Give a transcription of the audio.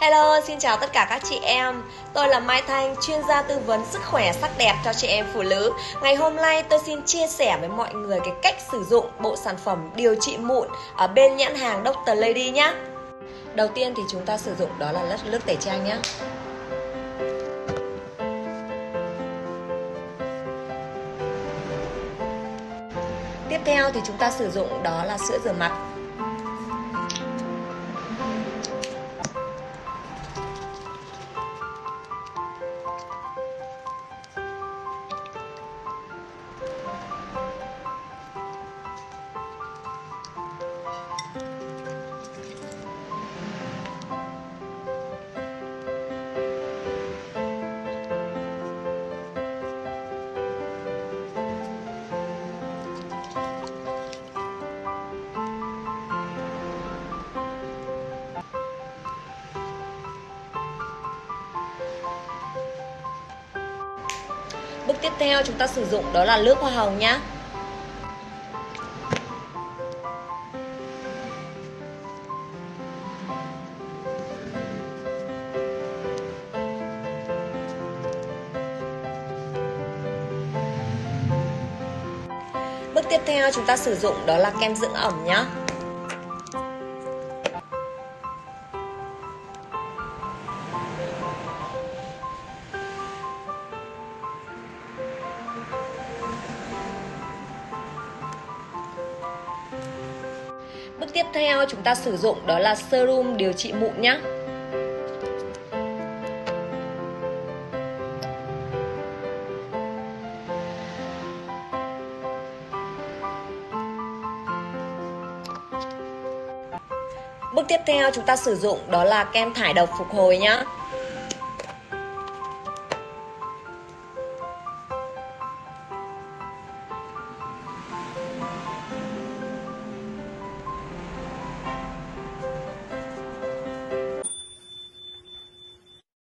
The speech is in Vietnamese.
Hello, xin chào tất cả các chị em. Tôi là Mai Thanh, chuyên gia tư vấn sức khỏe sắc đẹp cho chị em phụ nữ. Ngày hôm nay tôi xin chia sẻ với mọi người cái cách sử dụng bộ sản phẩm điều trị mụn ở bên nhãn hàng Dr. Lady nhé. Đầu tiên thì chúng ta sử dụng đó là lớp nước tẩy trang nhé. Tiếp theo thì chúng ta sử dụng đó là sữa rửa mặt Bước tiếp theo chúng ta sử dụng đó là nước hoa hồng nhé. Bước tiếp theo chúng ta sử dụng đó là kem dưỡng ẩm nhé. Tiếp theo chúng ta sử dụng đó là serum điều trị mụn nhé. Bước tiếp theo chúng ta sử dụng đó là kem thải độc phục hồi nhé.